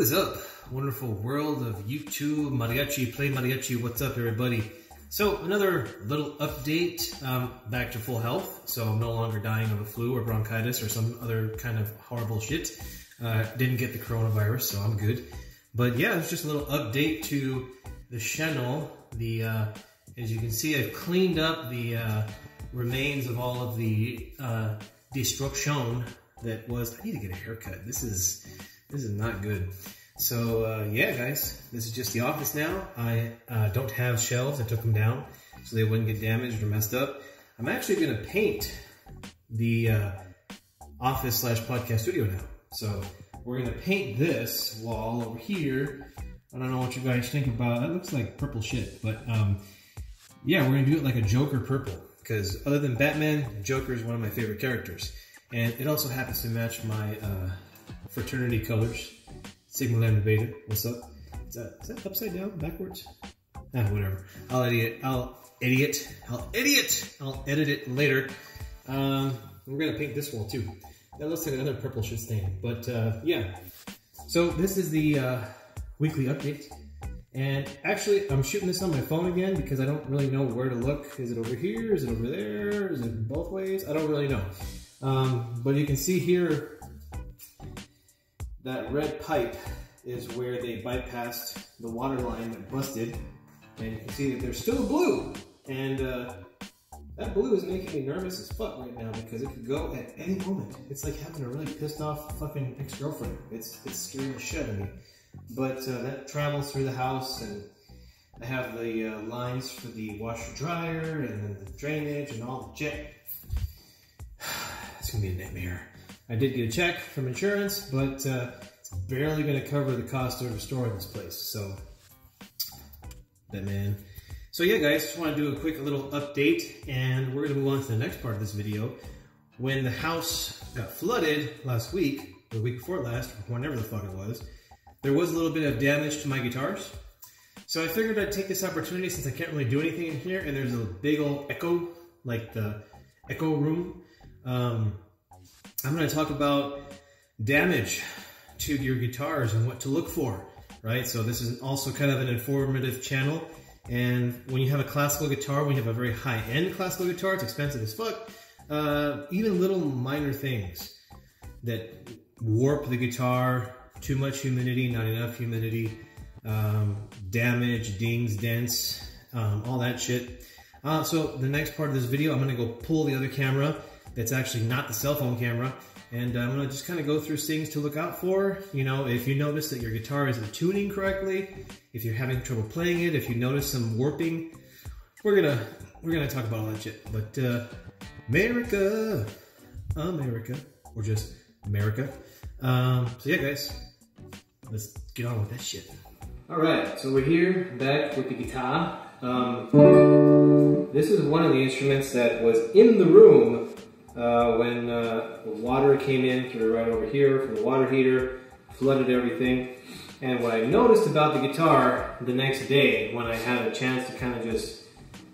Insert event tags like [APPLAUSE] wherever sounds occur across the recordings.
What is up? Wonderful world of YouTube, mariachi, play mariachi. What's up, everybody? So another little update, um, back to full health. So I'm no longer dying of a flu or bronchitis or some other kind of horrible shit. Uh, didn't get the coronavirus, so I'm good. But yeah, it's just a little update to the channel. The uh, as you can see, I've cleaned up the uh, remains of all of the uh, destruction that was. I need to get a haircut. This is this is not good. So uh, yeah, guys, this is just the office now. I uh, don't have shelves. I took them down so they wouldn't get damaged or messed up. I'm actually gonna paint the uh, office slash podcast studio now. So we're gonna paint this wall over here. I don't know what you guys think about. That looks like purple shit, but um, yeah, we're gonna do it like a Joker purple because other than Batman, Joker is one of my favorite characters, and it also happens to match my uh, fraternity colors. Sigma Lambda Beta. What's up? Is that, is that upside down, backwards? Ah, whatever. I'll idiot. I'll idiot. I'll idiot. I'll edit it later. Um, we're gonna paint this wall too. That looks like another purple shit stain, but uh, yeah. So this is the uh, weekly update. And actually, I'm shooting this on my phone again because I don't really know where to look. Is it over here? Is it over there? Is it both ways? I don't really know. Um, but you can see here, that red pipe is where they bypassed the water line that busted. And you can see that there's still blue. And uh, that blue is making me nervous as fuck right now because it could go at any moment. It's like having a really pissed off fucking ex-girlfriend. It's, it's scaring the shit out of me. But uh, that travels through the house and I have the uh, lines for the washer dryer and then the drainage and all the jet. [SIGHS] it's gonna be a nightmare. I did get a check from insurance, but uh, it's barely gonna cover the cost of restoring this place. So, that Batman. So yeah, guys, just wanna do a quick little update and we're gonna move on to the next part of this video. When the house got flooded last week, the week before last, whenever the fuck it was, there was a little bit of damage to my guitars. So I figured I'd take this opportunity since I can't really do anything in here and there's a big old echo, like the echo room. Um, I'm gonna talk about damage to your guitars and what to look for, right? So this is also kind of an informative channel. And when you have a classical guitar, when you have a very high-end classical guitar, it's expensive as fuck. Uh, even little minor things that warp the guitar, too much humidity, not enough humidity, um, damage, dings, dents, um, all that shit. Uh, so the next part of this video, I'm gonna go pull the other camera that's actually not the cell phone camera. And I'm gonna just kind of go through things to look out for. You know, if you notice that your guitar isn't tuning correctly, if you're having trouble playing it, if you notice some warping, we're gonna we're gonna talk about all that shit. But uh, America, America, or just America. Um, so yeah, guys, let's get on with that shit. All right, so we're here back with the guitar. Um, this is one of the instruments that was in the room uh, when uh, the water came in through right over here from the water heater, flooded everything. And what I noticed about the guitar the next day when I had a chance to kind of just,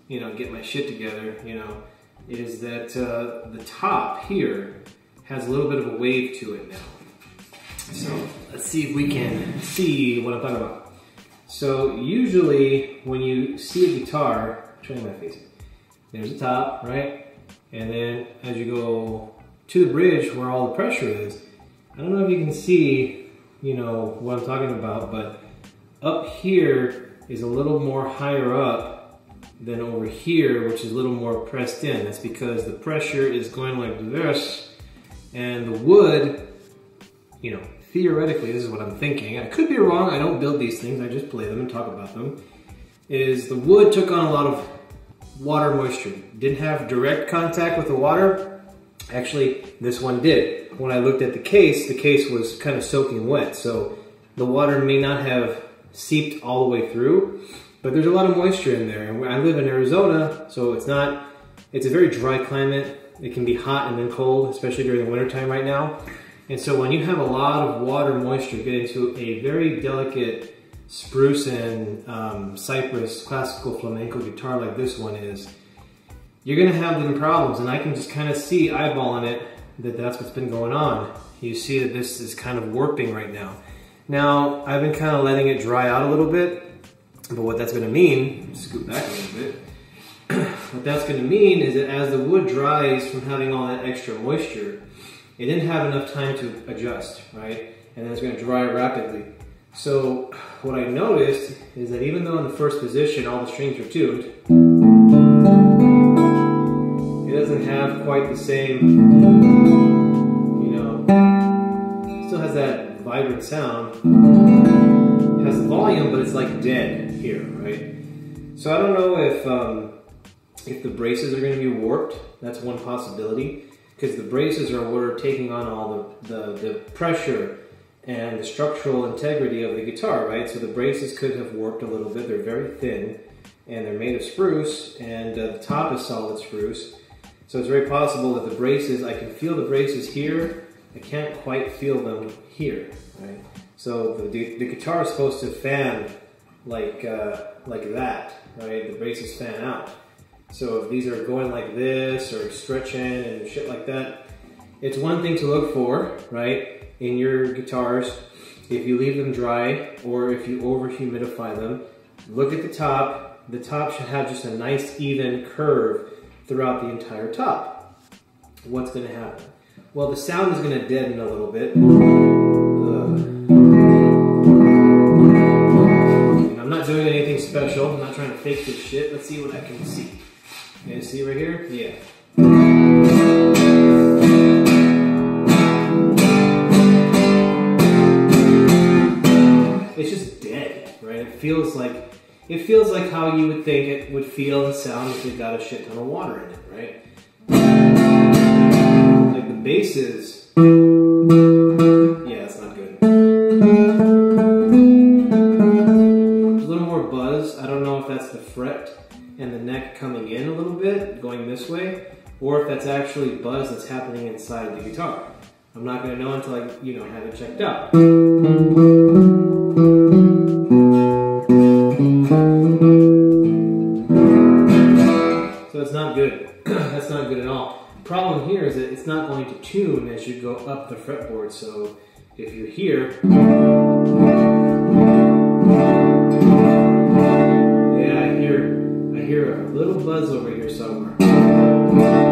you know, get my shit together, you know, is that uh, the top here has a little bit of a wave to it now. So let's see if we can see what I'm talking about. So usually when you see a guitar, turn my face, there's a top, right? And then as you go to the bridge where all the pressure is, I don't know if you can see, you know, what I'm talking about, but up here is a little more higher up than over here, which is a little more pressed in. That's because the pressure is going like this, and the wood, you know, theoretically, this is what I'm thinking. I could be wrong, I don't build these things, I just play them and talk about them, is the wood took on a lot of water moisture. Didn't have direct contact with the water. Actually, this one did. When I looked at the case, the case was kind of soaking wet. So the water may not have seeped all the way through, but there's a lot of moisture in there. And I live in Arizona, so it's not, it's a very dry climate. It can be hot and then cold, especially during the wintertime right now. And so when you have a lot of water moisture get into a very delicate spruce and um, cypress classical flamenco guitar like this one is, you're gonna have them problems. And I can just kind of see eyeballing it that that's what's been going on. You see that this is kind of warping right now. Now, I've been kind of letting it dry out a little bit, but what that's gonna mean, scoot back a little bit, [CLEARS THROAT] what that's gonna mean is that as the wood dries from having all that extra moisture, it didn't have enough time to adjust, right? And then it's gonna dry rapidly. So what I noticed is that even though in the first position all the strings are tuned, it doesn't have quite the same, you know, still has that vibrant sound, it has volume, but it's like dead here, right? So I don't know if, um, if the braces are gonna be warped, that's one possibility, because the braces are what are taking on all the, the, the pressure and the structural integrity of the guitar, right? So the braces could have warped a little bit. They're very thin and they're made of spruce and uh, the top is solid spruce. So it's very possible that the braces, I can feel the braces here. I can't quite feel them here, right? So the, the, guitar is supposed to fan like, uh, like that, right? The braces fan out. So if these are going like this or stretching and shit like that, it's one thing to look for, right? In your guitars, if you leave them dry or if you over humidify them, look at the top. The top should have just a nice even curve throughout the entire top. What's gonna happen? Well, the sound is gonna deaden a little bit. I'm not doing anything special. I'm not trying to fake this shit. Let's see what I can see. Can you see right here? Yeah. Feels like it feels like how you would think it would feel and sound if it got a shit ton of water in it, right? Like the basses, yeah, it's not good. A little more buzz. I don't know if that's the fret and the neck coming in a little bit, going this way, or if that's actually buzz that's happening inside the guitar. I'm not gonna know until I, you know, have it checked out. It's not going to tune as you go up the fretboard. So if you're here, yeah, I hear, I hear a little buzz over here somewhere.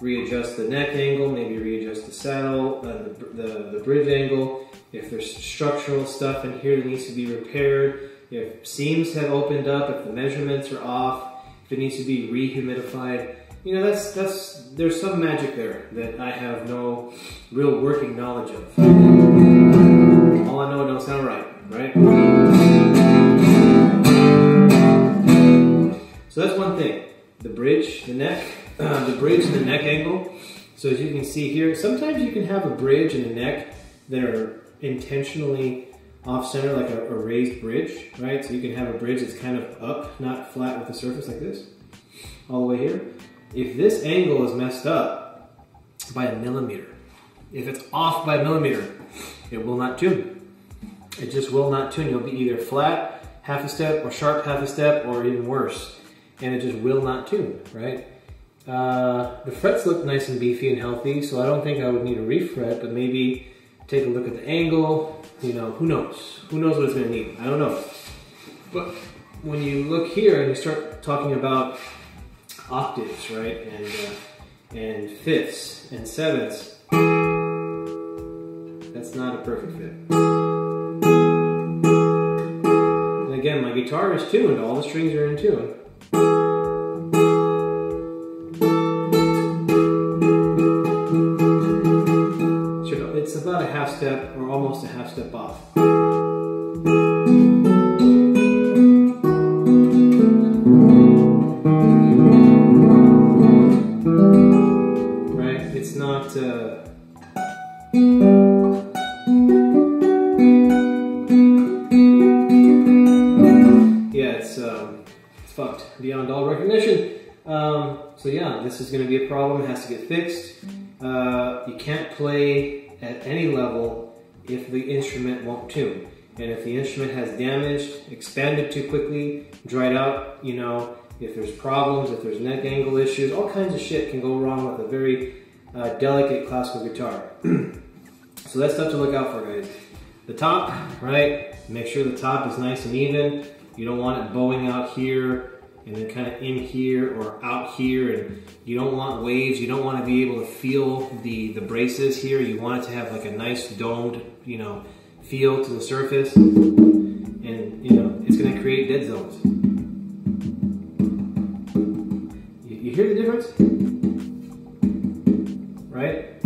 Readjust the neck angle, maybe readjust the saddle, uh, the, the, the bridge angle, if there's structural stuff in here that needs to be repaired, if seams have opened up, if the measurements are off, if it needs to be rehumidified. You know, that's, that's, there's some magic there that I have no real working knowledge of. All I know, it don't sound right, right? So that's one thing. The bridge, the neck, uh, the bridge and the neck angle. So as you can see here, sometimes you can have a bridge and a neck that are intentionally off center like a, a, raised bridge, right? So you can have a bridge that's kind of up, not flat with the surface like this, all the way here. If this angle is messed up by a millimeter, if it's off by a millimeter, it will not tune. It just will not tune. You'll be either flat half a step or sharp half a step or even worse and it just will not tune, right? Uh, the frets look nice and beefy and healthy, so I don't think I would need a refret, but maybe take a look at the angle, you know, who knows? Who knows what it's gonna need? I don't know. But when you look here and you start talking about octaves, right, and, uh, and fifths and sevenths, that's not a perfect fit. And again, my guitar is tuned, all the strings are in tune. Step off. Right? It's not... Uh... Yeah, it's... Um fucked beyond all recognition. Um, so yeah, this is going to be a problem. It has to get fixed. uh, you can't play at any level if the instrument won't tune. And if the instrument has damaged, expanded too quickly, dried out, you know, if there's problems, if there's neck angle issues, all kinds of shit can go wrong with a very uh, delicate classical guitar. [CLEARS THROAT] so that's stuff to look out for, guys. The top, right? Make sure the top is nice and even. You don't want it bowing out here and then kind of in here or out here and you don't want waves you don't want to be able to feel the the braces here you want it to have like a nice domed you know feel to the surface and you know it's going to create dead zones. You, you hear the difference? Right?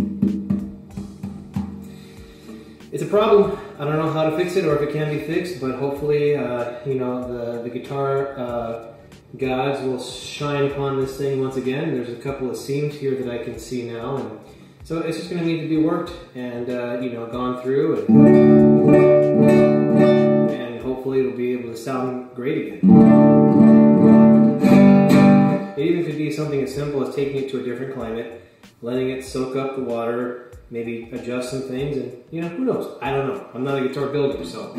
It's a problem. I don't know how to fix it or if it can be fixed but hopefully uh, you know the the guitar uh, gods will shine upon this thing once again. There's a couple of seams here that I can see now, and so it's just going to need to be worked and uh, you know gone through, and, and hopefully it'll be able to sound great again. It even could be something as simple as taking it to a different climate, letting it soak up the water, maybe adjust some things, and you know who knows? I don't know. I'm not a guitar builder, so.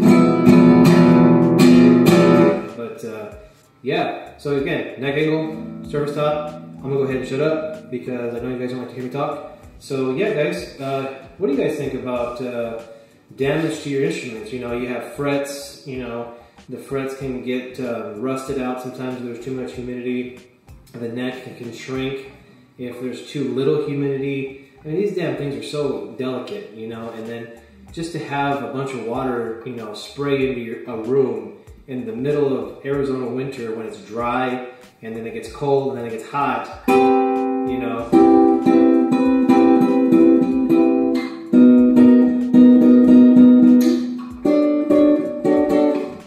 But. Uh, yeah, so again, neck angle, service top. I'm gonna go ahead and shut up because I know you guys don't like to hear me talk. So yeah, guys, uh, what do you guys think about uh, damage to your instruments? You know, you have frets, you know, the frets can get uh, rusted out sometimes if there's too much humidity. The neck can shrink if there's too little humidity. I mean, these damn things are so delicate, you know, and then just to have a bunch of water, you know, spray into your, a room in the middle of Arizona winter when it's dry and then it gets cold and then it gets hot, you know.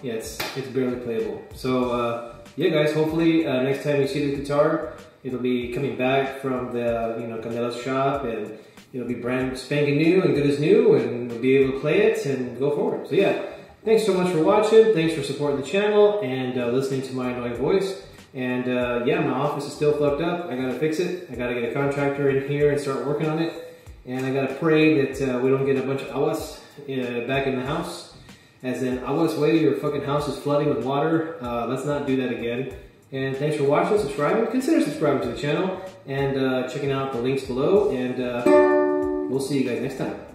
Yeah, it's, it's barely playable. So uh, yeah guys, hopefully uh, next time you see the guitar, it'll be coming back from the you know Candela's shop and it'll be brand spanking new and good as new and we'll be able to play it and go forward. So yeah. Thanks so much for watching. Thanks for supporting the channel and uh, listening to my annoying voice. And uh, yeah, my office is still fucked up. I gotta fix it. I gotta get a contractor in here and start working on it. And I gotta pray that uh, we don't get a bunch of awas uh, back in the house. As in, awas way, your fucking house is flooding with water. Uh, let's not do that again. And thanks for watching, subscribing. Consider subscribing to the channel and uh, checking out the links below. And we'll see you guys next time.